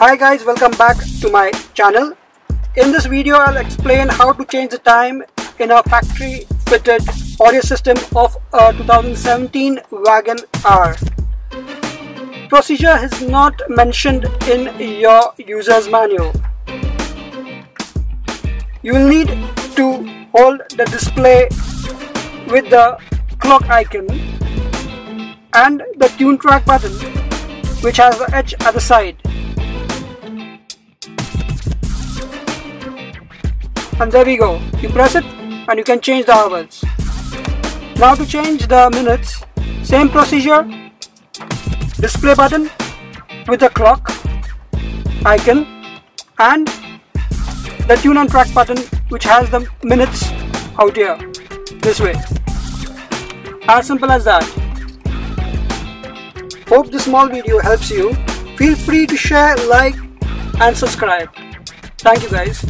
Hi guys, welcome back to my channel. In this video, I'll explain how to change the time in a factory fitted audio system of a 2017 Wagon R. Procedure is not mentioned in your user's manual. You will need to hold the display with the clock icon and the tune track button which has the edge at the side. And there we go. You press it and you can change the hours. Now to change the minutes, same procedure, display button with the clock icon and the tune and track button which has the minutes out here this way. As simple as that. Hope this small video helps you. Feel free to share like and subscribe. Thank you guys